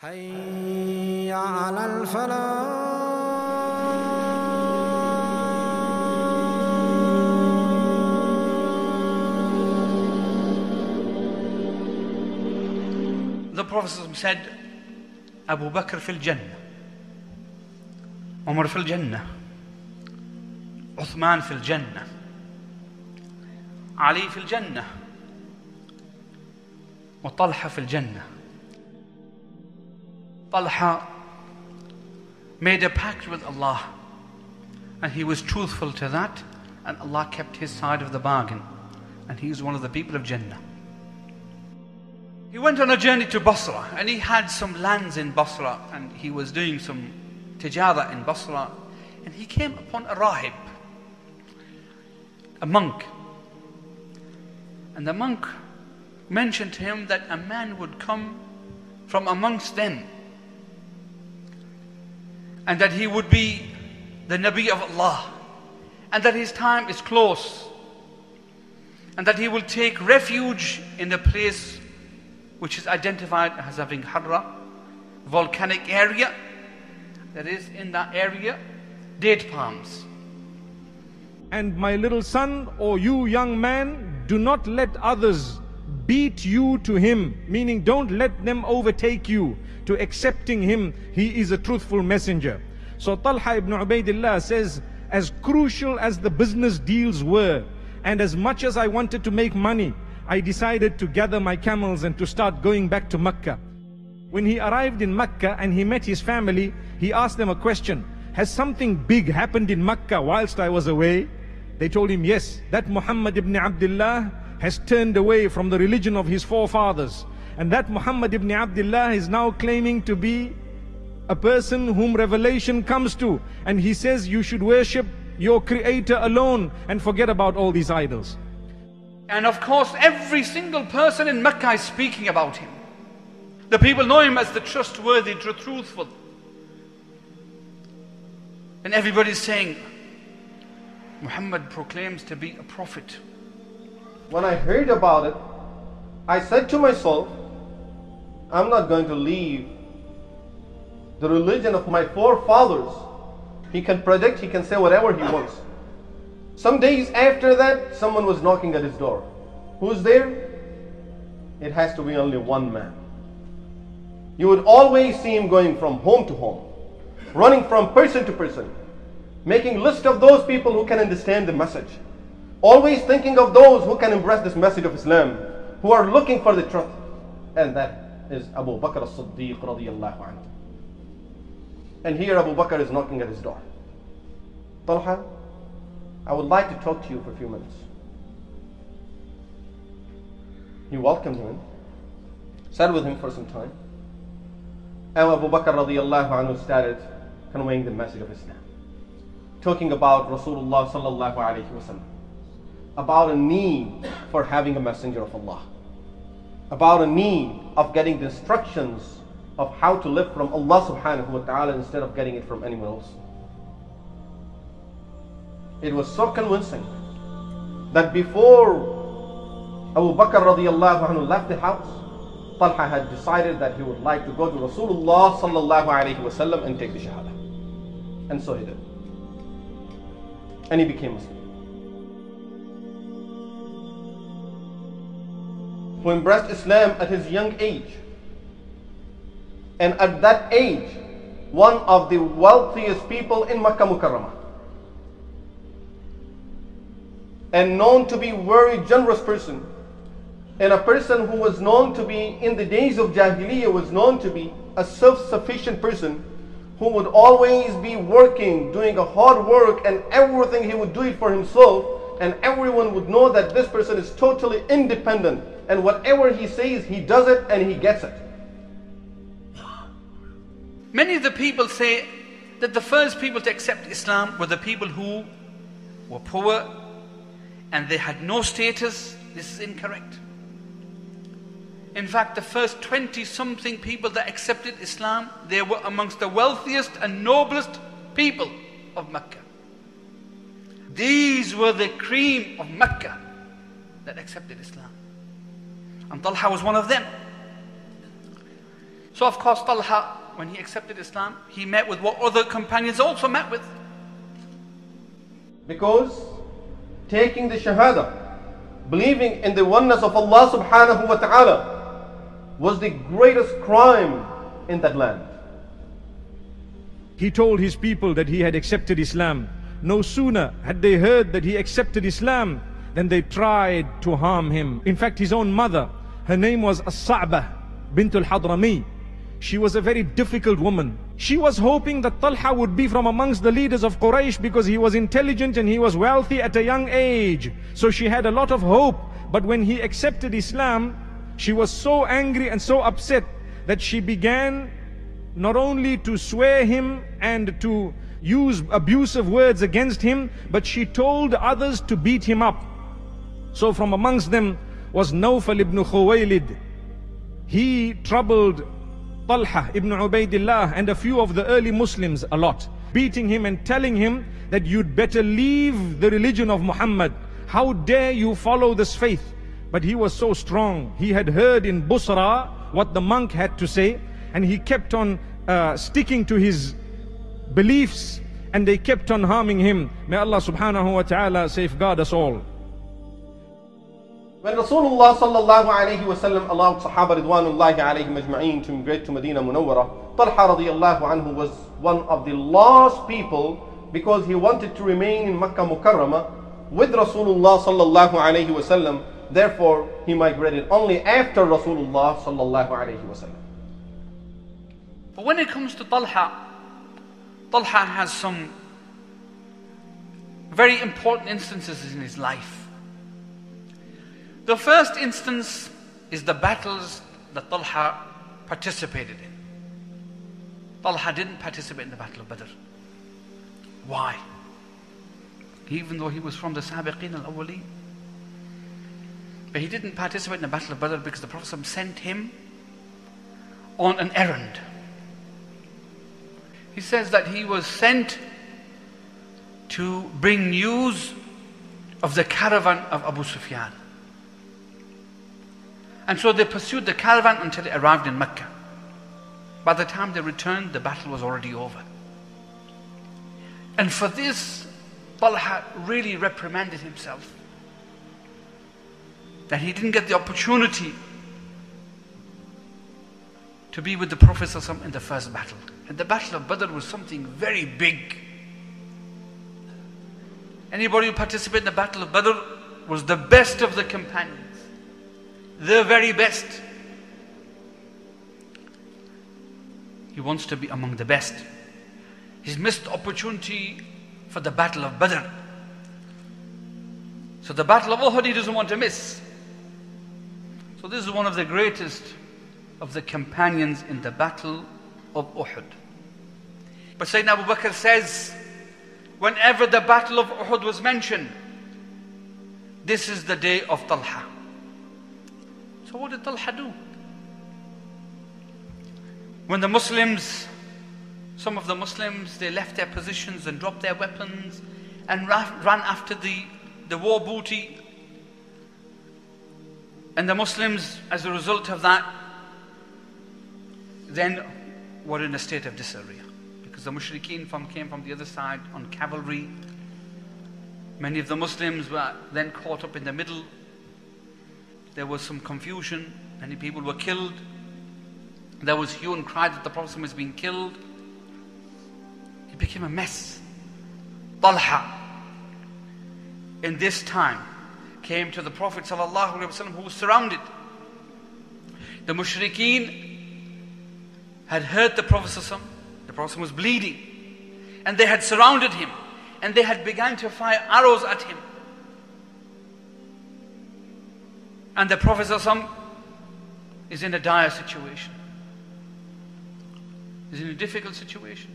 هيا على الفلاح. The Prophet said أبو بكر في الجنة عمر في الجنة عثمان في الجنة علي في الجنة وطلحة في الجنة Talha made a pact with Allah and he was truthful to that and Allah kept his side of the bargain and he is one of the people of Jannah. He went on a journey to Basra and he had some lands in Basra and he was doing some tijara in Basra and he came upon a rahib, a monk. And the monk mentioned to him that a man would come from amongst them and that he would be the Nabi of Allah and that his time is close and that he will take refuge in the place which is identified as having Harra, volcanic area. That is in that area, date palms. And my little son, or you young man, do not let others beat you to him, meaning don't let them overtake you to accepting him. He is a truthful messenger. So Talha ibn Ubaidillah says, as crucial as the business deals were, and as much as I wanted to make money, I decided to gather my camels and to start going back to Mecca. When he arrived in Mecca and he met his family, he asked them a question. Has something big happened in Mecca whilst I was away? They told him, yes, that Muhammad ibn Abdullah has turned away from the religion of his forefathers. And that Muhammad ibn Abdullah is now claiming to be a person whom revelation comes to. And he says you should worship your creator alone and forget about all these idols. And of course, every single person in Mecca is speaking about him. The people know him as the trustworthy, the truthful. And everybody's saying, Muhammad proclaims to be a prophet. When I heard about it, I said to myself, I'm not going to leave the religion of my forefathers. He can predict, he can say whatever he wants. Some days after that, someone was knocking at his door. Who's there? It has to be only one man. You would always see him going from home to home, running from person to person, making list of those people who can understand the message, always thinking of those who can embrace this message of Islam, who are looking for the truth. And that is Abu Bakr as-Siddiq radiyallahu anhu. And here Abu Bakr is knocking at his door. Talha, I would like to talk to you for a few minutes. He welcomed him sat with him for some time. And Abu Bakr radiallahu anhu started conveying the message of Islam. Talking about Rasulullah sallallahu alayhi wasallam. About a need for having a messenger of Allah. About a need of getting the instructions of how to live from Allah subhanahu wa ta'ala instead of getting it from anyone else. It was so convincing that before Abu Bakr radiallahu anhu left the house, Talha had decided that he would like to go to Rasulullah sallallahu alayhi wasallam and take the Shahada. And so he did. And he became Muslim. Who embraced Islam at his young age. And at that age, one of the wealthiest people in Makkah Mukarramah. and known to be a very generous person and a person who was known to be in the days of Jahiliyyah was known to be a self-sufficient person who would always be working, doing a hard work and everything he would do it for himself and everyone would know that this person is totally independent and whatever he says he does it and he gets it. Many of the people say that the first people to accept Islam were the people who were poor and they had no status. This is incorrect. In fact, the first 20 something people that accepted Islam, they were amongst the wealthiest and noblest people of Mecca. These were the cream of Mecca that accepted Islam. And Talha was one of them. So, of course, Talha, when he accepted Islam, he met with what other companions also met with. Because taking the Shahada, believing in the oneness of Allah subhanahu wa ta'ala, was the greatest crime in that land. He told his people that he had accepted Islam. No sooner had they heard that he accepted Islam than they tried to harm him. In fact, his own mother, her name was As-Sa'bah bint al-Hadrami. She was a very difficult woman. She was hoping that Talha would be from amongst the leaders of Quraysh because he was intelligent and he was wealthy at a young age. So she had a lot of hope. But when he accepted Islam, she was so angry and so upset that she began not only to swear him and to use abusive words against him, but she told others to beat him up. So from amongst them was Nawfal ibn Khuwaylid. He troubled Talha ibn Ubaidillah and a few of the early Muslims a lot, beating him and telling him that you'd better leave the religion of Muhammad. How dare you follow this faith? But he was so strong. He had heard in Busra what the monk had to say, and he kept on uh, sticking to his beliefs, and they kept on harming him. May Allah subhanahu wa ta'ala safeguard us all. When Rasulullah sallallahu alayhi wa sallam allowed Sahaba ridwanullahi alayhim ajma'een to migrate to Medina Munawwara, Talha radiyallahu anhu was one of the last people because he wanted to remain in Makkah Mukarramah with Rasulullah sallallahu alayhi wa sallam. Therefore, he migrated only after Rasulullah sallallahu alayhi wa sallam. But when it comes to Talha, Talha has some very important instances in his life. The first instance is the battles that Talha participated in. Talha didn't participate in the Battle of Badr. Why? Even though he was from the Sabiqeen al Awwaleen. But he didn't participate in the Battle of Badr because the Prophet sent him on an errand. He says that he was sent to bring news of the caravan of Abu Sufyan. And so they pursued the caravan until it arrived in Mecca. By the time they returned, the battle was already over. And for this, Talha really reprimanded himself that he didn't get the opportunity to be with the Prophet in the first battle. And the Battle of Badr was something very big. Anybody who participated in the Battle of Badr was the best of the companions the very best. He wants to be among the best. He's missed opportunity for the battle of Badr. So the battle of Uhud he doesn't want to miss. So this is one of the greatest of the companions in the battle of Uhud. But Sayyidina Abu Bakr says, whenever the battle of Uhud was mentioned, this is the day of Talha. So what did Talha do? When the Muslims, some of the Muslims, they left their positions and dropped their weapons and ran after the, the war booty. And the Muslims, as a result of that, then were in a state of disarray. Because the mushrikeen from, came from the other side on cavalry. Many of the Muslims were then caught up in the middle there was some confusion. Many people were killed. There was hue and cry that the Prophet was being killed. It became a mess. Talha, in this time, came to the Prophet ﷺ who was surrounded. The mushrikeen had heard the Prophet. The Prophet was bleeding. And they had surrounded him. And they had begun to fire arrows at him. And the Prophet is in a dire situation. He's in a difficult situation.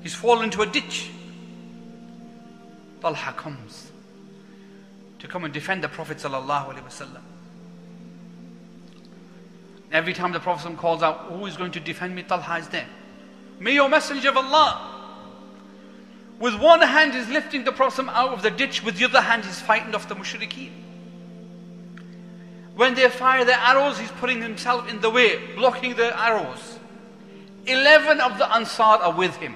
He's fallen into a ditch. Talha comes to come and defend the Prophet. Every time the Prophet calls out, Who is going to defend me? Talha is there. May your messenger of Allah. With one hand, he's lifting the Prophet out of the ditch, with the other hand, he's fighting off the mushrikeen. When they fire their arrows, he's putting himself in the way, blocking the arrows. Eleven of the Ansar are with him.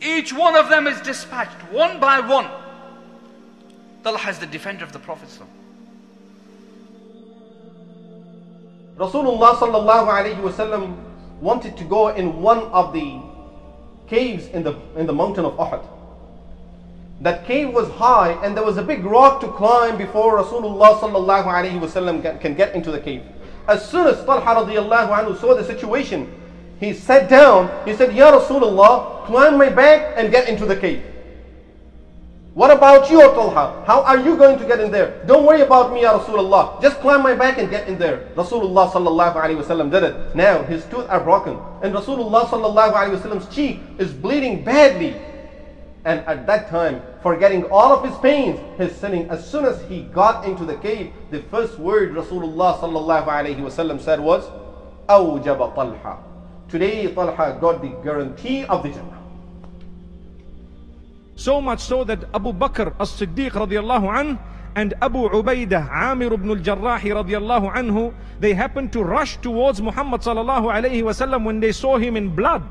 Each one of them is dispatched one by one. Talha is the defender of the Prophet. Rasulullah sallallahu alayhi wasallam wanted to go in one of the caves in the, in the mountain of Uhud. That cave was high and there was a big rock to climb before Rasulullah sallallahu alayhi wasallam can get into the cave. As soon as Talha radiallahu anhu saw the situation, he sat down, he said, Ya Rasulullah, climb my back and get into the cave. What about you, Talha? How are you going to get in there? Don't worry about me, Ya Rasulullah. Just climb my back and get in there. Rasulullah sallallahu alayhi wasallam did it. Now his tooth are broken. And Rasulullah sallallahu alayhi wasallam's cheek is bleeding badly. And at that time, forgetting all of his pains, his sinning, as soon as he got into the cave, the first word Rasulullah sallallahu alayhi wasallam said was, Awjaba Talha. Today Talha got the guarantee of the Jannah. So much so that Abu Bakr as-Siddiq radiallahu an and Abu Ubaidah, Amir ibn al-Jarrahi radiallahu anhu, they happened to rush towards Muhammad sallallahu alayhi wasallam when they saw him in blood.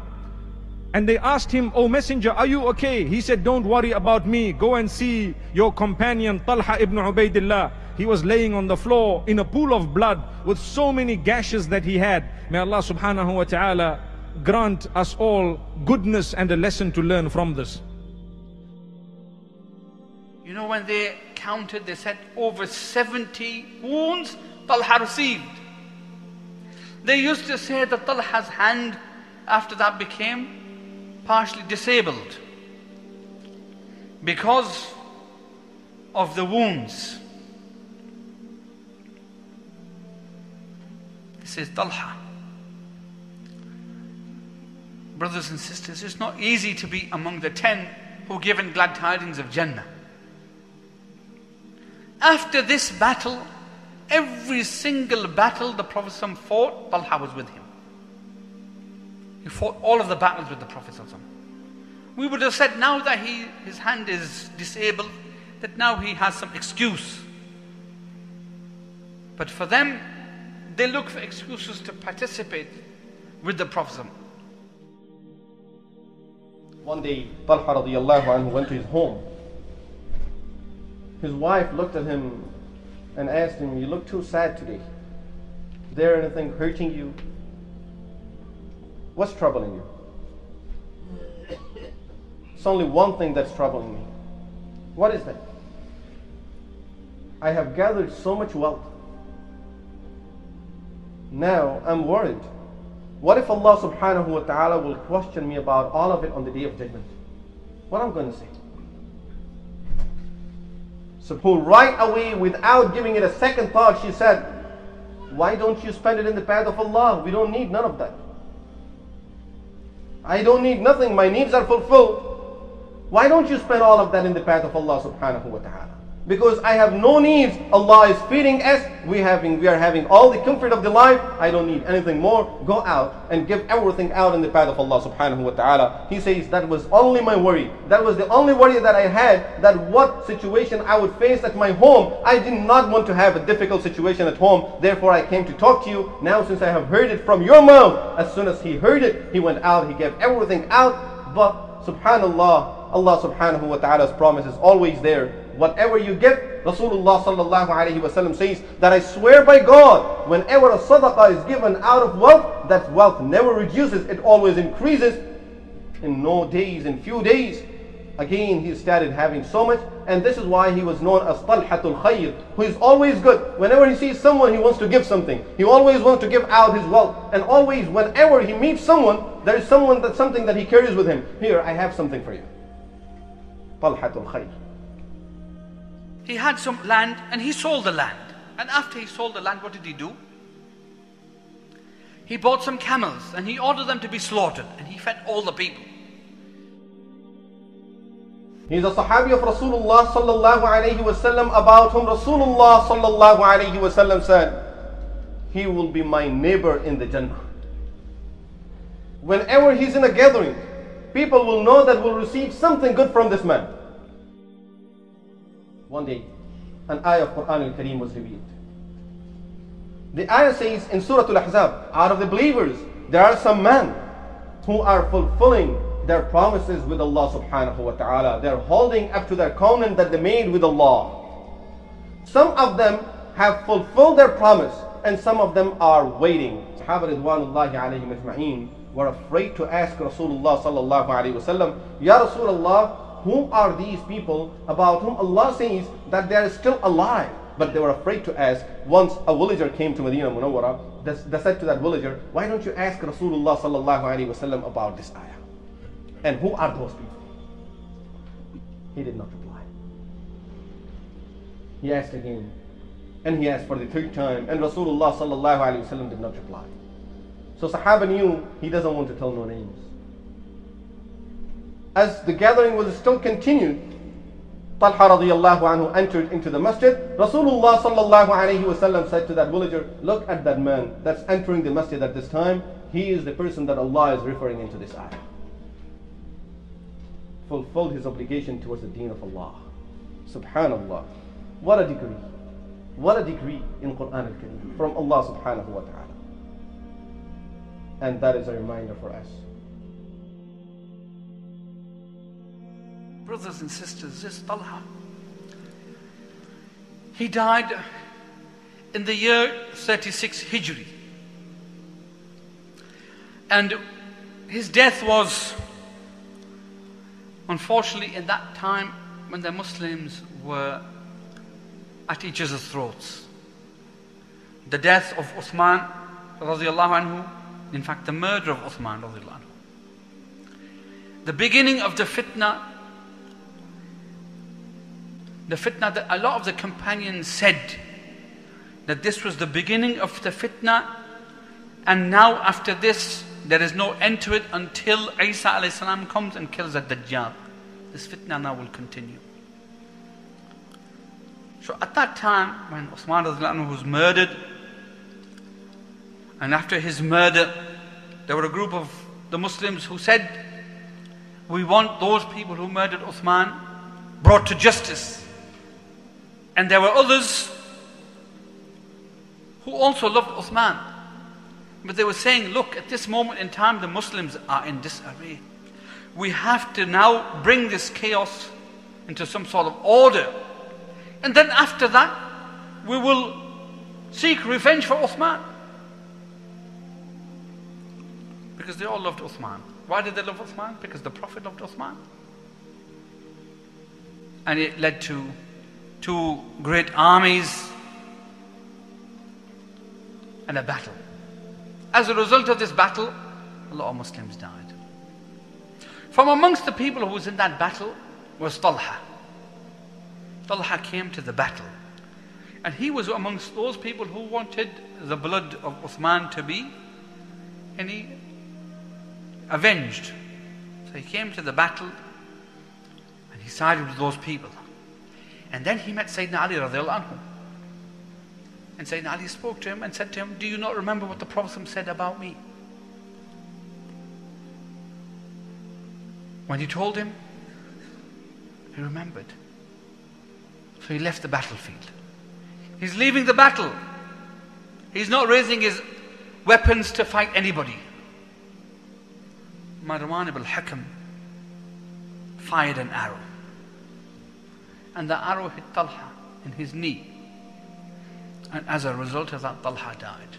And they asked him, O messenger, are you okay? He said, don't worry about me. Go and see your companion Talha ibn Ubaidillah. He was laying on the floor in a pool of blood with so many gashes that he had. May Allah subhanahu wa ta'ala grant us all goodness and a lesson to learn from this. You know, when they counted, they said over 70 wounds Talha received. They used to say that Talha's hand after that became partially disabled because of the wounds. This is Talha. Brothers and sisters, it's not easy to be among the ten who given glad tidings of Jannah. After this battle, every single battle the Prophet fought, Talha was with him. He fought all of the battles with the Prophet. We would have said now that he, his hand is disabled, that now he has some excuse. But for them, they look for excuses to participate with the Prophet. One day, Talha radiallahu went to his home. His wife looked at him and asked him, You look too sad today. Is there anything hurting you? What's troubling you? It's only one thing that's troubling me. What is that? I have gathered so much wealth. Now I'm worried. What if Allah subhanahu wa ta'ala will question me about all of it on the day of judgment? What I'm going to say? So right away without giving it a second thought, she said, Why don't you spend it in the path of Allah? We don't need none of that. I don't need nothing, my needs are fulfilled. Why don't you spend all of that in the path of Allah subhanahu wa ta'ala? Because I have no needs. Allah is feeding us. We having we are having all the comfort of the life. I don't need anything more. Go out and give everything out in the path of Allah subhanahu wa ta'ala. He says that was only my worry. That was the only worry that I had that what situation I would face at my home. I did not want to have a difficult situation at home. Therefore I came to talk to you. Now since I have heard it from your mouth, as soon as he heard it, he went out, he gave everything out. But subhanallah, Allah subhanahu wa ta'ala's promise is always there whatever you give, Rasulullah sallallahu alayhi wasallam says that I swear by God, whenever a sadaqah is given out of wealth, that wealth never reduces, it always increases. In no days, in few days, again he started having so much, and this is why he was known as Talhatul Khayr, who is always good. Whenever he sees someone, he wants to give something. He always wants to give out his wealth, and always, whenever he meets someone, there is someone that something that he carries with him. Here, I have something for you. Talhatul Khayr. He had some land and he sold the land. And after he sold the land, what did he do? He bought some camels and he ordered them to be slaughtered and he fed all the people. He's a Sahabi of Rasulullah sallallahu alayhi wasallam about whom Rasulullah sallallahu alayhi wasallam said, He will be my neighbor in the Jannah. Whenever he's in a gathering, people will know that we'll receive something good from this man. One day, an ayah of Quran al-Kareem was revealed. The ayah says in Surah Al-Ahzab, out of the believers, there are some men who are fulfilling their promises with Allah subhanahu wa ta'ala. They're holding up to their covenant that they made with Allah. Some of them have fulfilled their promise and some of them are waiting. Sahaba Ridwanullahi ajma'een were afraid to ask Rasulullah sallallahu alayhi wasallam, Ya Rasulullah, who are these people about whom Allah says that they are still alive? But they were afraid to ask. Once a villager came to Medina Munawwara, they, said to that villager, Why don't you ask Rasulullah sallallahu alayhi wasallam about this ayah? And who are those people? He did not reply. He asked again, and he asked for the third time, and Rasulullah sallallahu alayhi wasallam did not reply. So Sahaba knew he doesn't want to tell no names. As the gathering was still continued, Talha radiallahu anhu entered into the masjid. Rasulullah sallallahu alayhi wasallam said to that villager, Look at that man that's entering the masjid at this time. He is the person that Allah is referring into this ayah. Fulfilled his obligation towards the deen of Allah. Subhanallah. What a degree. What a degree in Quran al-Kareem from Allah subhanahu wa ta'ala. And that is a reminder for us. Brothers and sisters, this Talha, he died in the year 36 Hijri. And his death was, unfortunately, in that time when the Muslims were at each other's throats. The death of Uthman radiallahu in fact, the murder of Uthman radiallahu. The beginning of the fitna the fitna that a lot of the companions said that this was the beginning of the fitna and now after this there is no end to it until Isa salam comes and kills the Dajjal. This fitna now will continue. So at that time when Uthman was murdered and after his murder there were a group of the Muslims who said we want those people who murdered Uthman brought to justice. And there were others who also loved Uthman. But they were saying, look, at this moment in time, the Muslims are in disarray. We have to now bring this chaos into some sort of order. And then after that, we will seek revenge for Uthman. Because they all loved Uthman. Why did they love Uthman? Because the Prophet loved Uthman. And it led to two great armies and a battle. As a result of this battle, a lot of Muslims died. From amongst the people who was in that battle was Talha. Talha came to the battle. And he was amongst those people who wanted the blood of Uthman to be he avenged. So he came to the battle and he sided with those people. And then he met Sayyidina Ali radiallahu anhu. And Sayyidina Ali spoke to him and said to him, Do you not remember what the Prophet said about me? When he told him, he remembered. So he left the battlefield. He's leaving the battle. He's not raising his weapons to fight anybody. Marwan ibn Hakam fired an arrow. And the arrow hit Talha in his knee. And as a result of that, Talha died.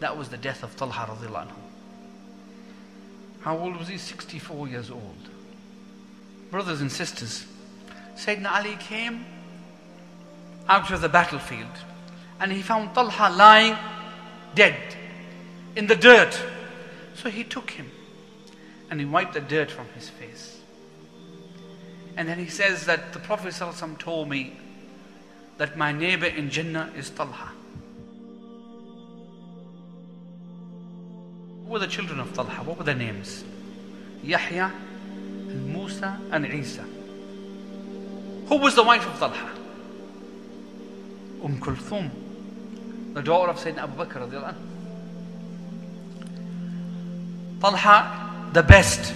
That was the death of Talha radiallahu anhu. How old was he? 64 years old. Brothers and sisters, Sayyidina Ali came out of the battlefield and he found Talha lying dead in the dirt. So he took him and he wiped the dirt from his face. And then he says that the Prophet told me that my neighbor in Jannah is Talha. Who were the children of Talha? What were their names? Yahya and Musa and Isa. Who was the wife of Talha? Umm Kulthum, the daughter of Sayyidina Abu Bakr. Talha, the best,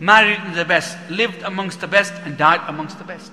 married the best, lived amongst the best, and died amongst the best.